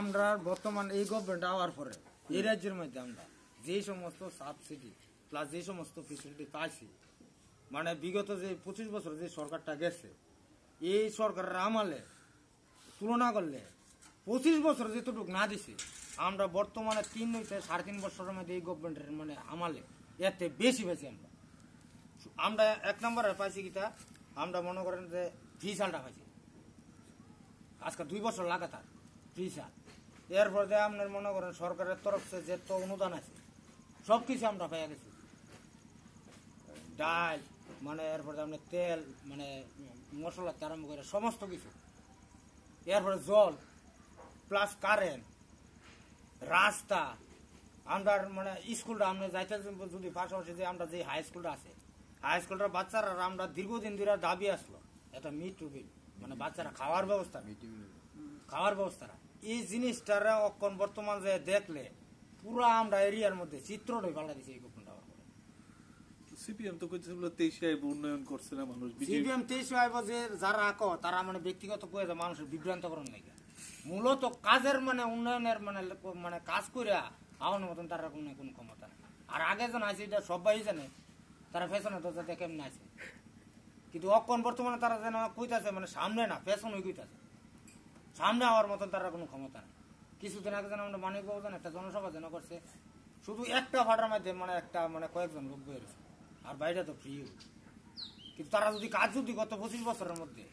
আমরা বর্তমান এই গভর্নমেন্ট আওয়ার পরে, এই রাজ্যের মধ্যে আমরা যে সমস্ত সাবসিডি প্লাস যে সমস্ত ফেসিলিটি পাইছি মানে বিগত যে পঁচিশ বছর যে সরকারটা গেছে, এই সরকারের আমলে তুলনা করলে পঁচিশ বছর যেটুকু না দিছে, আমরা বর্তমানে তিন হইতে সাড়ে তিন বছরের মধ্যে এই গভর্নমেন্টের মানে আমালে এতে বেশি বেশি আমরা। আমরা এক নম্বরে পাইছি কিটা আমরা মনে করেন যে ফি সালটা পাইছি। আজকে দুই বছর লাগাতার। সাল এরপর যে আপনার মনে করেন সরকারের তরফ থেকে যে তো অনুদান আছে সব কিছু আমরা পেয়ে গেছি। ডাল মানে এরপরে আপনার তেল মানে মশলা আরম্ভ করে সমস্ত কিছু। এরপরে জল প্লাস কারেন্ট রাস্তা আমরা মানে স্কুলটা আমরা যাইতে যদি পাশাপাশি যে আমরা যে হাই স্কুলটা আছে হাই স্কুলটার বাচ্চারা আমরা দীর্ঘদিন ধরে দাবি আসলো এটা মিড টু মানে বাচ্চারা খাওয়ার ব্যবস্থা খাওয়ার ব্যবস্থাটা এই জিনিসটারা অক্ষণ বর্তমান যে দেখলে পুরা আমরা এরিয়ার মধ্যে চিত্রটাই পাল্টা দিছে এই গোপনটা সিপিএম তো কইতেছিল তেইশে আইব উন্নয়ন করছে না মানুষ সিপিএম তেইশ যে যারা আঁকো তারা মানে ব্যক্তিগত কয়ে যায় মানুষের বিভ্রান্তকরণ লাগে মূলত কাজের মানে উন্নয়নের মানে মানে কাজ কইরা আওয়ানোর মতন তারা কোনো কোনো ক্ষমতা নেই আর আগে যেন আছে এটা সবাই জানে তারা ফ্যাশনে তো যাতে কেমন আছে। কিন্তু অক্ষণ বর্তমানে তারা যেন কইতাছে মানে সামনে না ফ্যাশন হয়ে কইতাছে। সামনে হওয়ার মতন তারা কোনো ক্ষমতা নেই। কিছুদিন আগে যেন আমরা মানিক বাবু একটা জনসভা যেন করছে, শুধু একটা ভাটার মধ্যে মানে একটা মানে কয়েকজন লোক বেরোছে আর বাইরে তো ফ্রি কিন্তু তারা যদি কাজ যদি গত পঁচিশ বছরের মধ্যে